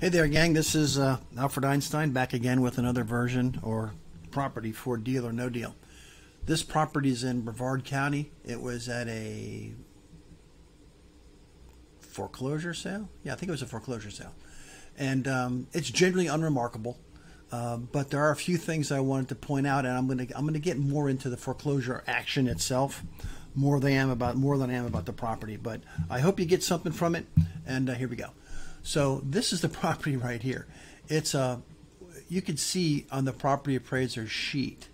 Hey there, gang. This is uh, Alfred Einstein back again with another version or property for deal or no deal. This property is in Brevard County. It was at a foreclosure sale. Yeah, I think it was a foreclosure sale. And um, it's generally unremarkable. Uh, but there are a few things I wanted to point out, and I'm gonna I'm gonna get more into the foreclosure action itself, more than I am about more than I am about the property. But I hope you get something from it. And uh, here we go. So this is the property right here. It's a you can see on the property appraiser sheet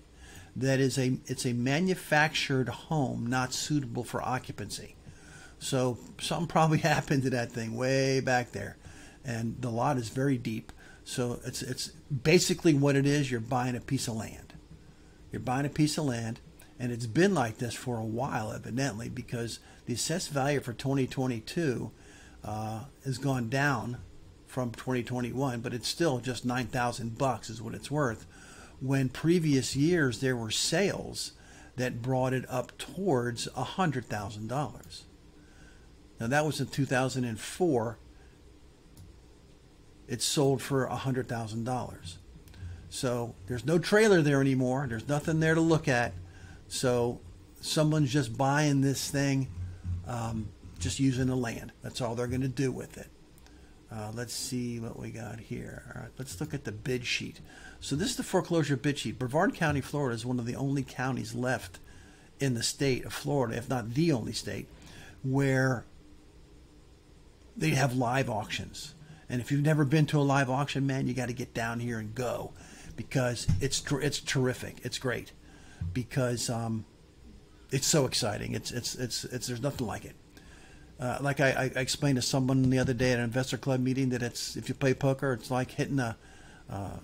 that is a it's a manufactured home not suitable for occupancy. So something probably happened to that thing way back there, and the lot is very deep. So it's it's basically what it is. You're buying a piece of land. You're buying a piece of land, and it's been like this for a while, evidently, because the assessed value for 2022 uh, has gone down from 2021, but it's still just 9,000 bucks is what it's worth. When previous years there were sales that brought it up towards $100,000. Now that was in 2004. It sold for $100,000. So there's no trailer there anymore. There's nothing there to look at. So someone's just buying this thing um, just using the land. That's all they're going to do with it. Uh, let's see what we got here. All right, let's look at the bid sheet. So this is the foreclosure bid sheet. Brevard County, Florida is one of the only counties left in the state of Florida, if not the only state, where they have live auctions. And if you've never been to a live auction, man, you got to get down here and go because it's it's terrific. It's great because um, it's so exciting. It's it's it's it's there's nothing like it. Uh, like I, I, explained to someone the other day at an investor club meeting that it's if you play poker, it's like hitting a uh,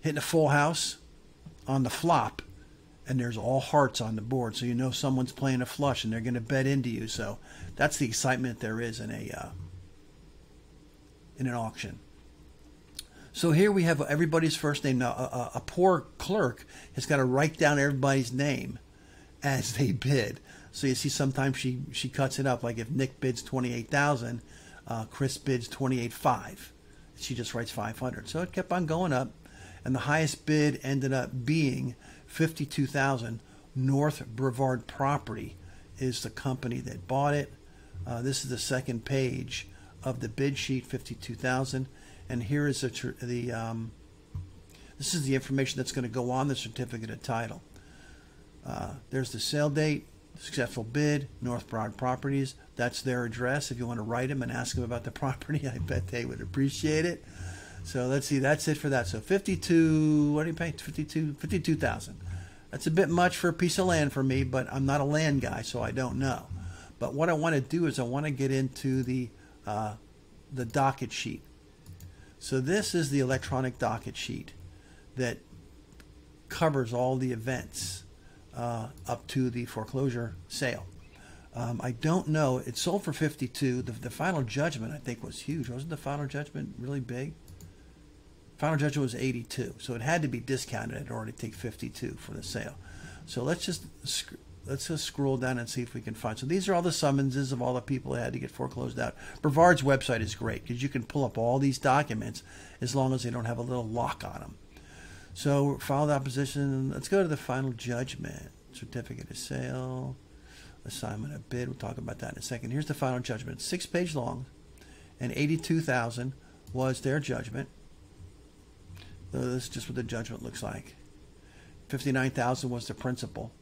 hitting a full house on the flop, and there's all hearts on the board, so you know someone's playing a flush and they're going to bet into you. So that's the excitement there is in a uh, in an auction. So here we have everybody's first name. Now, a, a poor clerk has got to write down everybody's name as they bid. So you see, sometimes she she cuts it up. Like if Nick bids twenty eight thousand, uh, Chris bids twenty eight five. She just writes five hundred. So it kept on going up, and the highest bid ended up being fifty two thousand. North Brevard Property is the company that bought it. Uh, this is the second page of the bid sheet, fifty two thousand, and here is the the um, this is the information that's going to go on the certificate of title. Uh, there's the sale date, successful bid, North Brevard Properties. That's their address. If you want to write them and ask them about the property, I bet they would appreciate it. So let's see. That's it for that. So 52. What do you pay? 52. 52,000. That's a bit much for a piece of land for me, but I'm not a land guy, so I don't know. But what I want to do is I want to get into the uh, the docket sheet. So this is the electronic docket sheet that covers all the events uh, up to the foreclosure sale. Um, I don't know. It sold for 52. The, the final judgment, I think, was huge. Wasn't the final judgment really big? Final judgment was 82, so it had to be discounted. It already take 52 for the sale. So let's just let's just scroll down and see if we can find. So these are all the summonses of all the people that had to get foreclosed out. Brevard's website is great because you can pull up all these documents as long as they don't have a little lock on them. So filed opposition. Let's go to the final judgment. Certificate of sale, assignment of bid. We'll talk about that in a second. Here's the final judgment. Six page long, and eighty-two thousand was their judgment. So this is just what the judgment looks like. Fifty-nine thousand was the principal,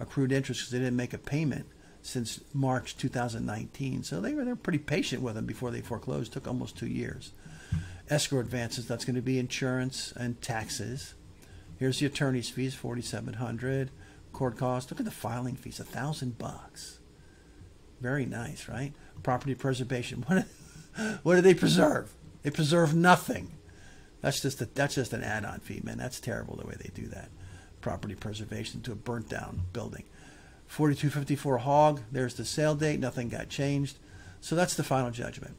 accrued interest because they didn't make a payment since March 2019. So they were they're pretty patient with them before they foreclosed. Took almost two years escrow advances. That's going to be insurance and taxes. Here's the attorney's fees, forty-seven hundred. Court costs. Look at the filing fees, a thousand bucks. Very nice, right? Property preservation. What? What do they preserve? They preserve nothing. That's just a, that's just an add-on fee, man. That's terrible the way they do that. Property preservation to a burnt down building. 4254 hog. There's the sale date. Nothing got changed. So that's the final judgment.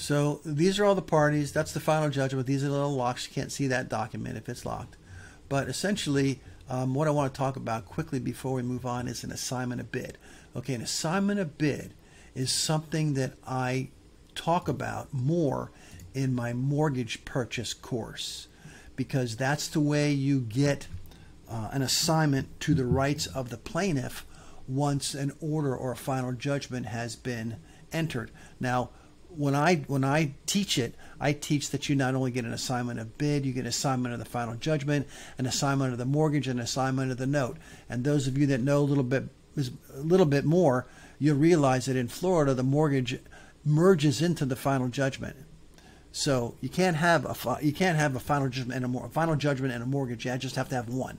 So these are all the parties. That's the final judgment. These are the little locks. You can't see that document if it's locked. But essentially, um, what I want to talk about quickly before we move on is an assignment of bid. Okay, an assignment of bid is something that I talk about more in my mortgage purchase course because that's the way you get uh, an assignment to the rights of the plaintiff once an order or a final judgment has been entered. Now, when I when I teach it, I teach that you not only get an assignment of bid, you get an assignment of the final judgment, an assignment of the mortgage, an assignment of the note. And those of you that know a little bit a little bit more, you'll realize that in Florida the mortgage merges into the final judgment. So you can't have a you can't have a final judgment and a, a final judgment and a mortgage. You just have to have one.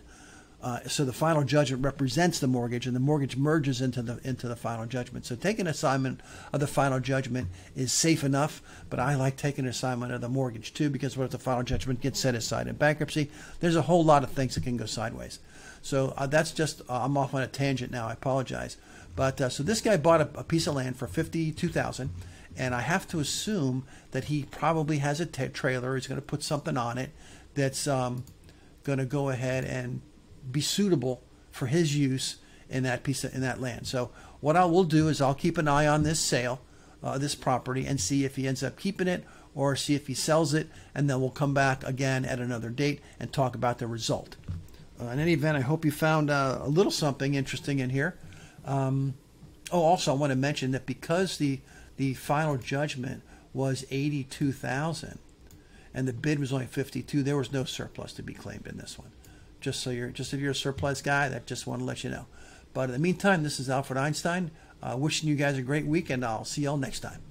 Uh, so the final judgment represents the mortgage, and the mortgage merges into the into the final judgment. So taking assignment of the final judgment is safe enough, but I like taking assignment of the mortgage too because what if the final judgment gets set aside in bankruptcy? There's a whole lot of things that can go sideways. So uh, that's just uh, I'm off on a tangent now. I apologize, but uh, so this guy bought a, a piece of land for fifty two thousand and I have to assume that he probably has a t- trailer. He's going to put something on it that's um, going to go ahead and be suitable for his use in that piece of, in that land. So what I will do is I'll keep an eye on this sale, uh, this property, and see if he ends up keeping it or see if he sells it, and then we'll come back again at another date and talk about the result. Uh, in any event, I hope you found uh, a little something interesting in here. Um, oh, also I want to mention that because the the final judgment was 82,000 and the bid was only 52 there was no surplus to be claimed in this one just so you're just if you're a surplus guy that just want to let you know. But in the meantime this is alfred einstein uh, wishing you guys a great week and i'll see y'all next time